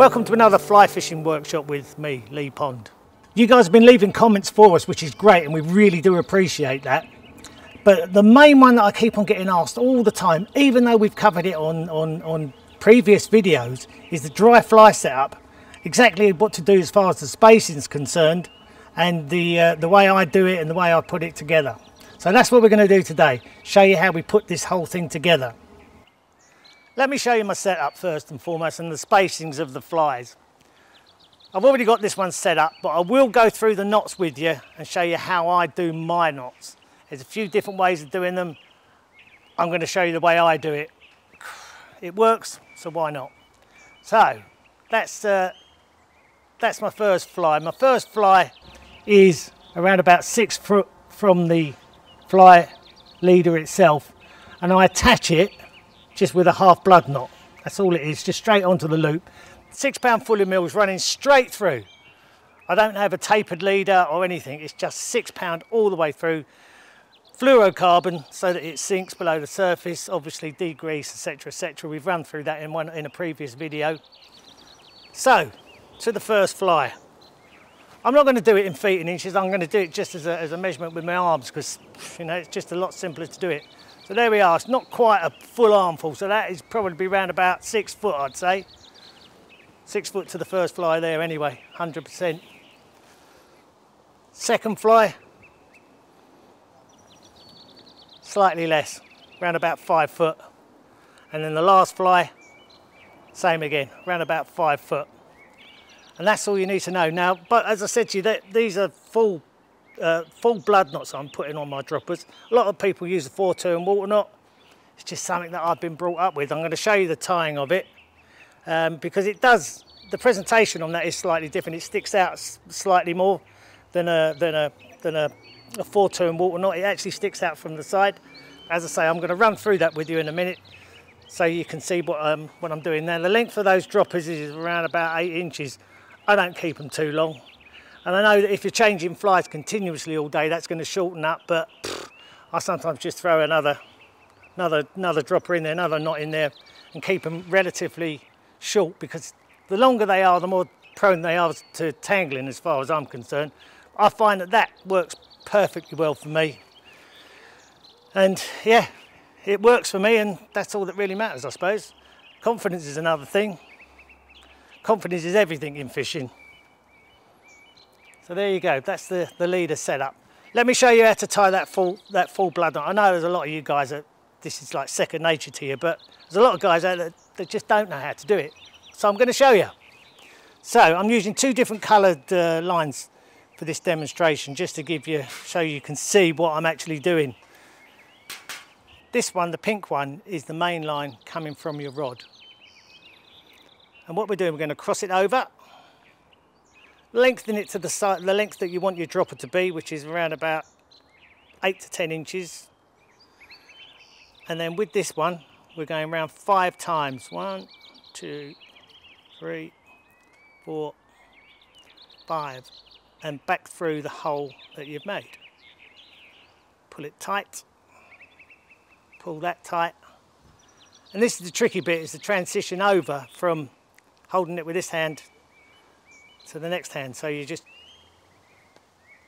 Welcome to another fly fishing workshop with me, Leigh Pond. You guys have been leaving comments for us, which is great, and we really do appreciate that. But the main one that I keep on getting asked all the time, even though we've covered it on, on, on previous videos, is the dry fly setup. Exactly what to do as far as the spacing is concerned, and the, uh, the way I do it and the way I put it together. So that's what we're going to do today, show you how we put this whole thing together. Let me show you my setup first and foremost and the spacings of the flies. I've already got this one set up, but I will go through the knots with you and show you how I do my knots. There's a few different ways of doing them. I'm going to show you the way I do it. It works, so why not? So, that's, uh, that's my first fly. My first fly is around about six foot from the fly leader itself and I attach it just with a half blood knot. That's all it is, just straight onto the loop. Six pound Fulling Mills running straight through. I don't have a tapered leader or anything, it's just six pound all the way through. Fluorocarbon so that it sinks below the surface, obviously degrease, etc, etc. We've run through that in one in a previous video. So, to the first fly. I'm not going to do it in feet and inches, I'm going to do it just as a, as a measurement with my arms because you know it's just a lot simpler to do it. So there we are, it's not quite a full armful, so that is probably around about six foot I'd say. Six foot to the first fly there anyway, 100%. Second fly, slightly less, around about five foot. And then the last fly, same again, around about five foot and that's all you need to know. Now, but as I said to you, that these are full uh, full blood knots I'm putting on my droppers. A lot of people use four-turn water knot. It's just something that I've been brought up with. I'm going to show you the tying of it um, because it does, the presentation on that is slightly different. It sticks out slightly more than a, than a, than a, a four-turn water knot. It actually sticks out from the side. As I say, I'm going to run through that with you in a minute so you can see what, um, what I'm doing there. The length of those droppers is around about eight inches. I don't keep them too long. And I know that if you're changing flies continuously all day, that's going to shorten up, but pff, I sometimes just throw another, another, another dropper in there, another knot in there, and keep them relatively short because the longer they are, the more prone they are to tangling as far as I'm concerned. I find that that works perfectly well for me. And yeah, it works for me and that's all that really matters, I suppose. Confidence is another thing. Confidence is everything in fishing. So there you go, that's the, the leader setup. Let me show you how to tie that full, that full blood knot. I know there's a lot of you guys that this is like second nature to you, but there's a lot of guys out there that just don't know how to do it. So I'm going to show you. So I'm using two different coloured uh, lines for this demonstration just to give you, so you can see what I'm actually doing. This one, the pink one, is the main line coming from your rod. And what we're doing, we're going to cross it over, lengthen it to the, side, the length that you want your dropper to be, which is around about 8 to 10 inches. And then with this one, we're going around five times. One, two, three, four, five. And back through the hole that you've made. Pull it tight. Pull that tight. And this is the tricky bit, is the transition over from holding it with this hand to the next hand. So you're just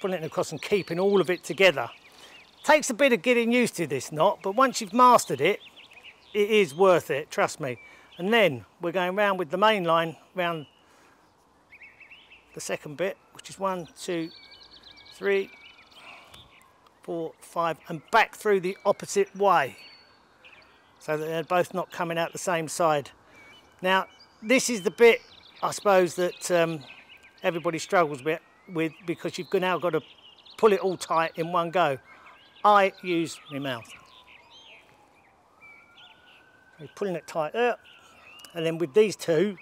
pulling it across and keeping all of it together. Takes a bit of getting used to this knot, but once you've mastered it, it is worth it, trust me. And then we're going round with the main line, round the second bit, which is one, two, three, four, five, and back through the opposite way. So that they're both not coming out the same side. Now, this is the bit, I suppose, that um, everybody struggles with, with because you've now got to pull it all tight in one go. I use my mouth. You're pulling it tight there, and then with these two,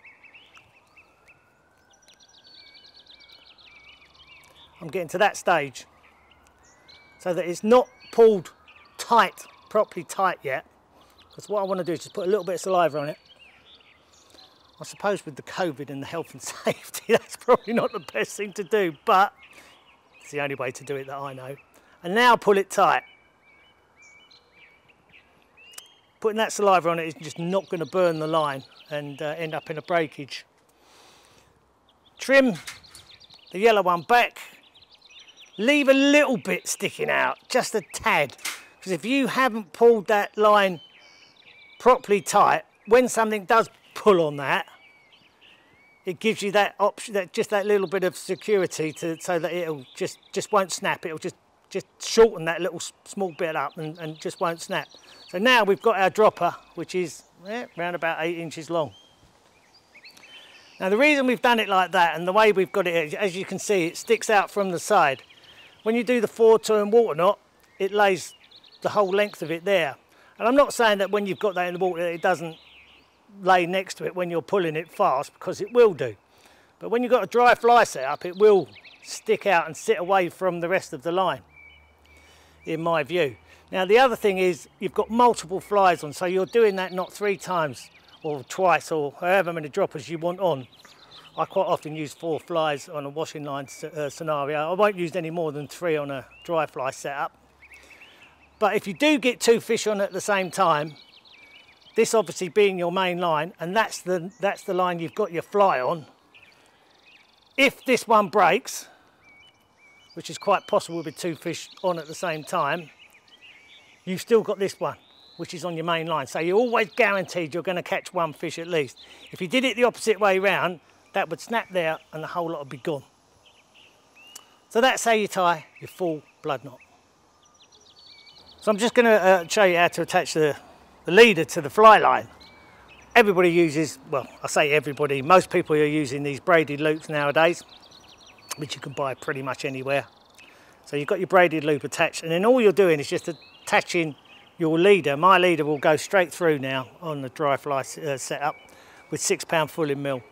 I'm getting to that stage so that it's not pulled tight, properly tight yet. Because what I want to do is just put a little bit of saliva on it I suppose with the COVID and the health and safety, that's probably not the best thing to do, but it's the only way to do it that I know. And now pull it tight. Putting that saliva on it is just not going to burn the line and uh, end up in a breakage. trim the yellow one back, leave a little bit sticking out, just a tad. Because if you haven't pulled that line properly tight, when something does pull on that, it gives you that option, that just that little bit of security to so that it'll just just won't snap. It'll just just shorten that little small bit up and, and just won't snap. So now we've got our dropper, which is eh, around about eight inches long. Now the reason we've done it like that and the way we've got it, as you can see, it sticks out from the side. When you do the four turn water knot, it lays the whole length of it there. And I'm not saying that when you've got that in the water, it doesn't lay next to it when you're pulling it fast, because it will do. But when you've got a dry fly set up, it will stick out and sit away from the rest of the line in my view. Now the other thing is you've got multiple flies on, so you're doing that not three times or twice or however many droppers you want on. I quite often use four flies on a washing line uh, scenario. I won't use any more than three on a dry fly setup. But if you do get two fish on at the same time, this obviously being your main line, and that's the, that's the line you've got your fly on, if this one breaks, which is quite possible with two fish on at the same time, you've still got this one, which is on your main line. So you're always guaranteed you're going to catch one fish at least. If you did it the opposite way round, that would snap there and the whole lot would be gone. So that's how you tie your full blood knot. So I'm just going to uh, show you how to attach the, the leader to the fly line. Everybody uses, well, I say everybody, most people are using these braided loops nowadays which you can buy pretty much anywhere. So you've got your braided loop attached and then all you're doing is just attaching your leader. My leader will go straight through now on the dry fly uh, setup with six pound Fulling Mill.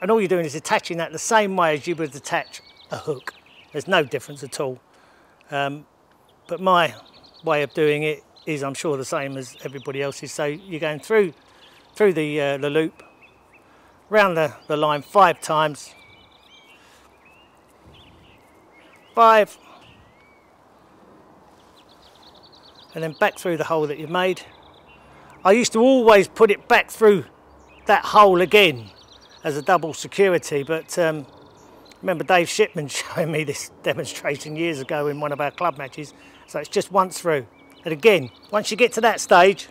And all you're doing is attaching that the same way as you would attach a hook. There's no difference at all. Um, but my way of doing it is I'm sure the same as everybody else's. So you're going through through the, uh, the loop, round the, the line five times, five and then back through the hole that you've made. I used to always put it back through that hole again as a double security but um, remember Dave Shipman showing me this demonstration years ago in one of our club matches so it's just once through and again once you get to that stage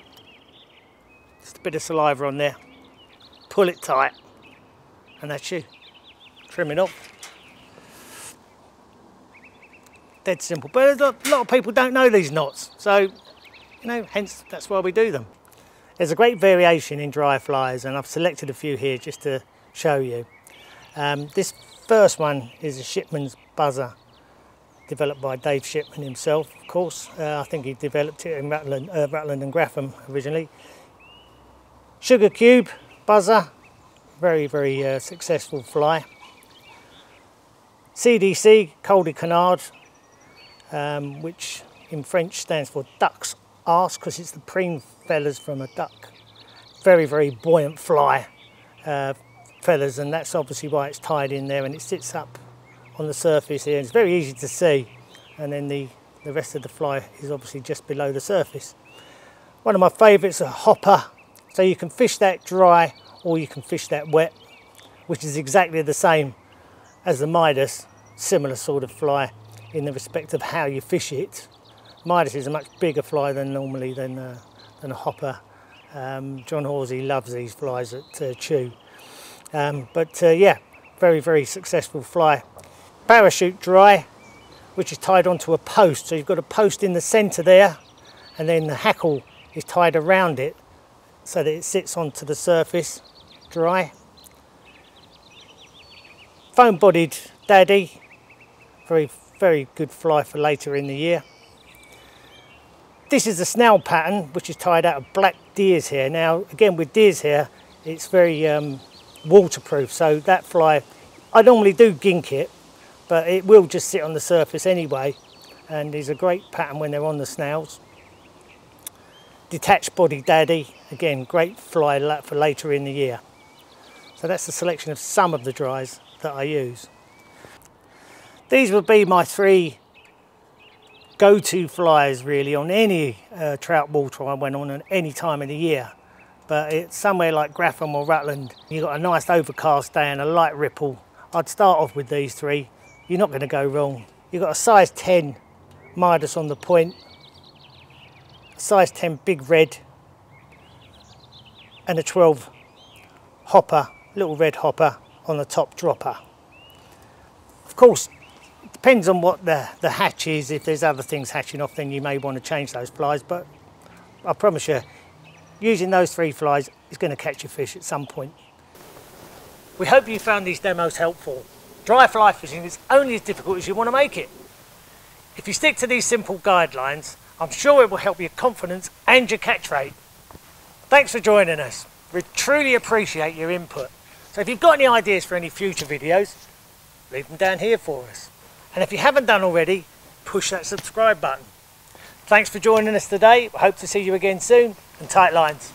just a bit of saliva on there pull it tight and that's you trimming off dead simple. But a lot of people don't know these knots, so you know, hence that's why we do them. There's a great variation in dry flies, and I've selected a few here just to show you. Um, this first one is a Shipman's Buzzer, developed by Dave Shipman himself, of course. Uh, I think he developed it in Rutland, uh, Rutland and Grafham originally. Sugar Cube Buzzer, very, very uh, successful fly. CDC, Cul de Canard, um, which in French stands for duck's arse because it's the preen feathers from a duck. Very, very buoyant fly uh, feathers and that's obviously why it's tied in there and it sits up on the surface here. It's very easy to see and then the, the rest of the fly is obviously just below the surface. One of my favourites, a hopper. So you can fish that dry or you can fish that wet, which is exactly the same as the Midas, similar sort of fly in the respect of how you fish it. Midas is a much bigger fly than normally than, uh, than a hopper. Um, John Horsey loves these flies at uh, Chew. Um, but uh, yeah, very, very successful fly. Parachute dry, which is tied onto a post. So you've got a post in the centre there, and then the hackle is tied around it so that it sits onto the surface dry. Foam bodied daddy, very very good fly for later in the year. This is the snail pattern, which is tied out of black Deer's hair. Now, again, with Deer's hair, it's very um, waterproof, so that fly, I normally do gink it, but it will just sit on the surface anyway, and is a great pattern when they're on the snails. Detached body daddy, again, great fly for later in the year. So that's the selection of some of the dries that I use. These would be my three go-to flies really on any uh, trout water I went on at any time of the year. But it's somewhere like Grafham or Rutland, you've got a nice overcast day and a light ripple. I'd start off with these three. You're not going to go wrong. You've got a size 10 Midas on the point, a size 10 big red, and a 12 hopper, little red hopper on the top dropper. Of course, it depends on what the, the hatch is. If there's other things hatching off, then you may want to change those flies, but I promise you, using those three flies is going to catch your fish at some point. We hope you found these demos helpful. Dry fly fishing is only as difficult as you want to make it. If you stick to these simple guidelines, I'm sure it will help your confidence and your catch rate. Thanks for joining us. We truly appreciate your input. So if you've got any ideas for any future videos, leave them down here for us. And if you haven't done already, push that subscribe button. Thanks for joining us today. We hope to see you again soon and tight lines.